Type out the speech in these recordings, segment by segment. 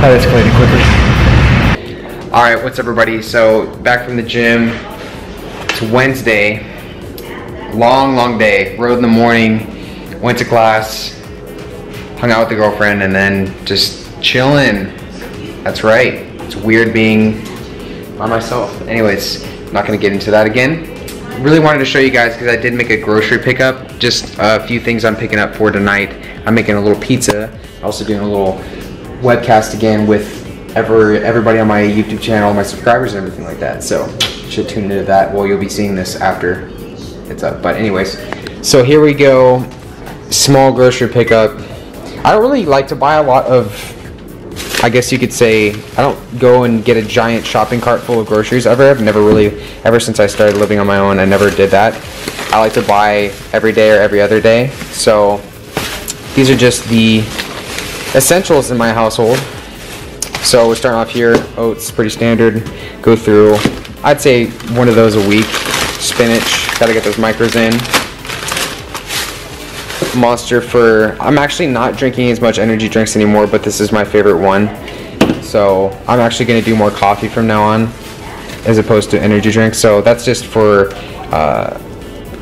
That escalated quickly. All right, what's up, everybody? So back from the gym. It's Wednesday. Long, long day. Rode in the morning. Went to class. Hung out with the girlfriend, and then just chilling. That's right. It's weird being by myself. Anyways, not gonna get into that again. Really wanted to show you guys because I did make a grocery pickup. Just a few things I'm picking up for tonight. I'm making a little pizza. Also doing a little webcast again with ever everybody on my YouTube channel, my subscribers and everything like that. So should tune into that. Well, you'll be seeing this after it's up. But anyways, so here we go. Small grocery pickup. I don't really like to buy a lot of I guess you could say I don't go and get a giant shopping cart full of groceries ever. I've never really, ever since I started living on my own, I never did that. I like to buy every day or every other day. So these are just the essentials in my household. So we're starting off here. Oats, pretty standard. Go through, I'd say one of those a week. Spinach, gotta get those micros in. Monster for, I'm actually not drinking as much energy drinks anymore, but this is my favorite one. So I'm actually gonna do more coffee from now on as opposed to energy drinks. So that's just for, uh,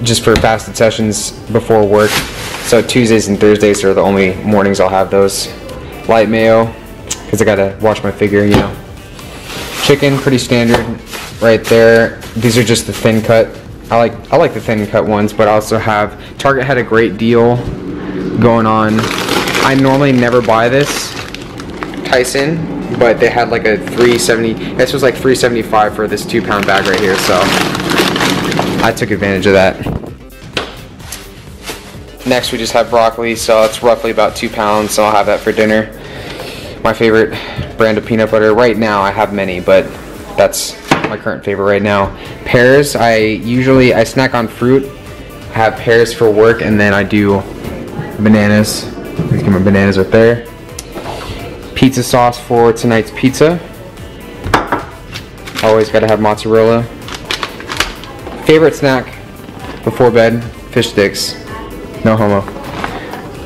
just for fasted sessions before work. So Tuesdays and Thursdays are the only mornings I'll have those. Light mayo, because I gotta watch my figure, you know. Chicken, pretty standard, right there. These are just the thin cut. I like I like the thin cut ones, but I also have Target had a great deal going on. I normally never buy this Tyson, but they had like a 370. This was like 375 for this two pound bag right here, so I took advantage of that. Next, we just have broccoli, so it's roughly about two pounds, so I'll have that for dinner. My favorite brand of peanut butter. Right now, I have many, but that's my current favorite right now. Pears, I usually, I snack on fruit. Have pears for work, and then I do bananas. Let's get my bananas right there. Pizza sauce for tonight's pizza. Always gotta have mozzarella. Favorite snack before bed, fish sticks. No homo.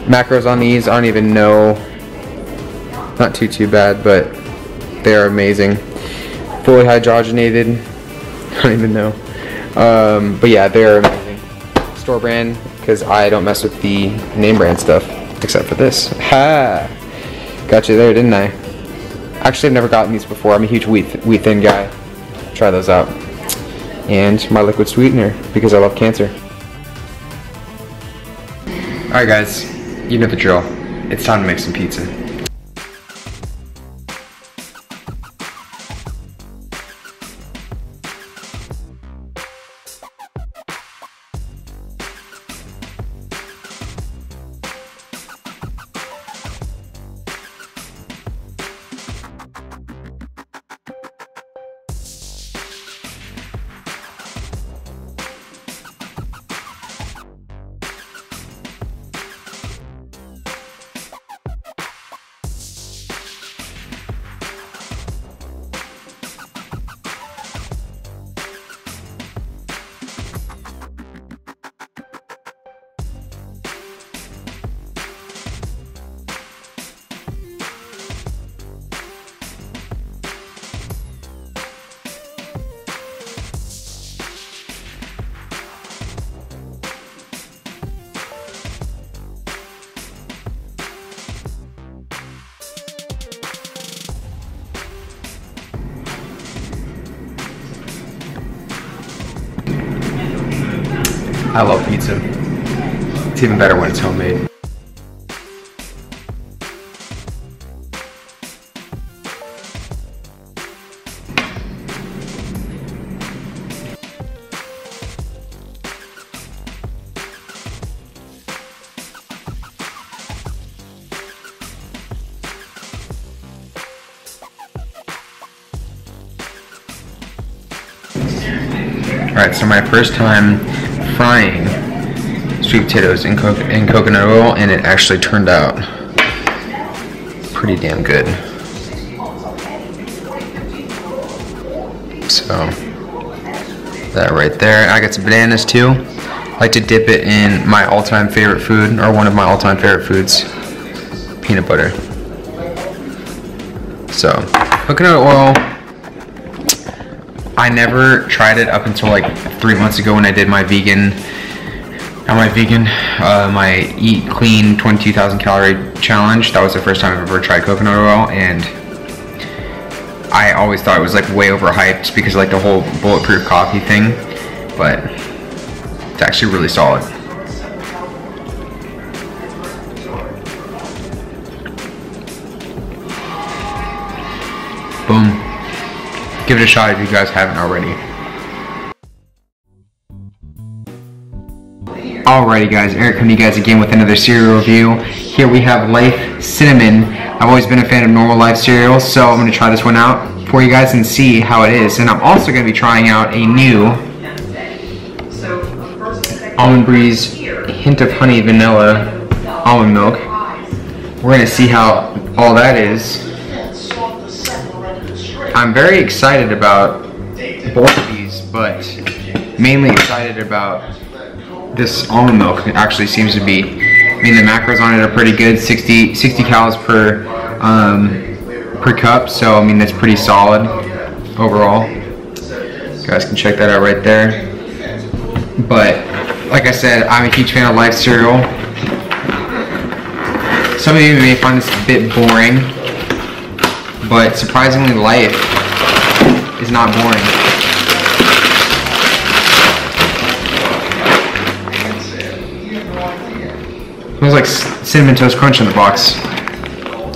Macros on these, I don't even know. Not too, too bad, but they are amazing. Fully hydrogenated. I don't even know. Um, but yeah, they're amazing. Store brand, because I don't mess with the name brand stuff, except for this. Ha! Got you there, didn't I? Actually, I've never gotten these before. I'm a huge wheat, wheat thin guy. Try those out. And my liquid sweetener, because I love cancer. Alright guys, you know the drill. It's time to make some pizza. I love pizza. It's even better when it's homemade. Alright, so my first time frying sweet potatoes in, co in coconut oil and it actually turned out pretty damn good. So, that right there. I got some bananas too. I like to dip it in my all-time favorite food, or one of my all-time favorite foods, peanut butter. So, coconut oil, I never tried it up until like three months ago when I did my vegan, not my vegan, uh, my eat clean 22,000 calorie challenge. That was the first time I've ever tried coconut oil and I always thought it was like way overhyped because like the whole bulletproof coffee thing, but it's actually really solid. Give it a shot if you guys haven't already. Alrighty guys, Erik coming to you guys again with another cereal review. Here we have Life Cinnamon. I've always been a fan of normal Life cereals, so I'm to try this one out for you guys and see how it is. And I'm also going to be trying out a new Almond Breeze Hint of Honey Vanilla Almond Milk. We're going to see how all that is. I'm very excited about both of these, but mainly excited about this almond milk. It actually seems to be, I mean the macros on it are pretty good, 60, 60 calories per, um, per cup, so I mean that's pretty solid overall. You guys can check that out right there. But, like I said, I'm a huge fan of Life cereal. Some of you may find this a bit boring, but surprisingly life is not boring. Smells like cinnamon toast crunch in the box.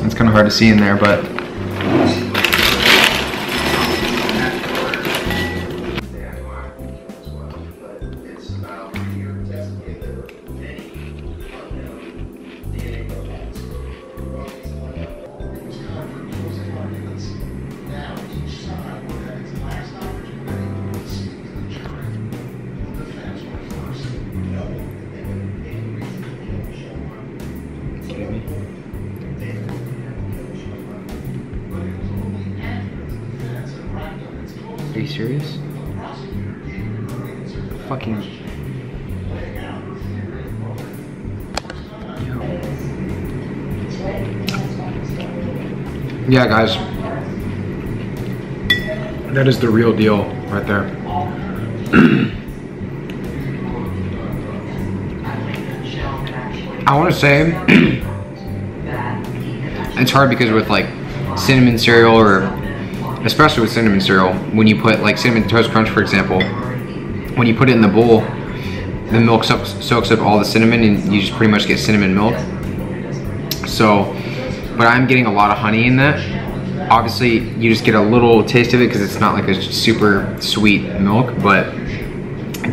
It's kind of hard to see in there, but Are you serious? Fucking. Yeah, guys. That is the real deal right there. I want to say it's hard because with like cinnamon cereal or especially with cinnamon cereal, when you put like cinnamon toast crunch, for example, when you put it in the bowl, the milk soaks up all the cinnamon and you just pretty much get cinnamon milk. So, but I'm getting a lot of honey in that. Obviously, you just get a little taste of it because it's not like a super sweet milk, but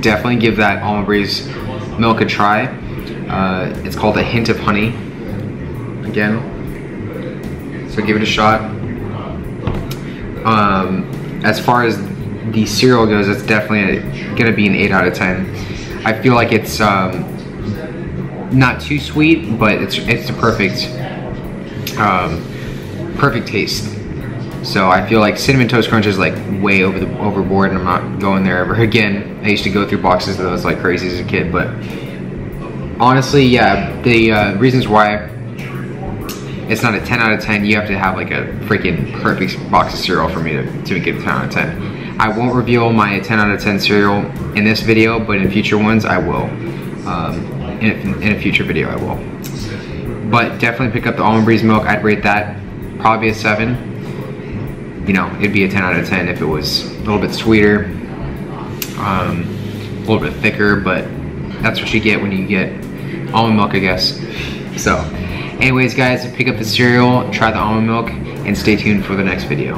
definitely give that almond breeze milk a try. Uh, it's called a hint of honey. Again, so give it a shot. Um, as far as the cereal goes, it's definitely gonna be an 8 out of 10. I feel like it's um, not too sweet, but it's it's a perfect um, perfect taste. So I feel like Cinnamon Toast Crunch is like way over the overboard and I'm not going there ever again. I used to go through boxes of those like crazy as a kid, but honestly, yeah, the uh, reasons why it's not a 10 out of 10. You have to have like a freaking perfect box of cereal for me to, to give it 10 out of 10. I won't reveal my 10 out of 10 cereal in this video, but in future ones I will. Um, in, a, in a future video I will. But definitely pick up the Almond Breeze milk. I'd rate that probably a 7. You know, it'd be a 10 out of 10 if it was a little bit sweeter, um, a little bit thicker, but that's what you get when you get almond milk, I guess. So, Anyways guys, pick up the cereal, try the almond milk, and stay tuned for the next video.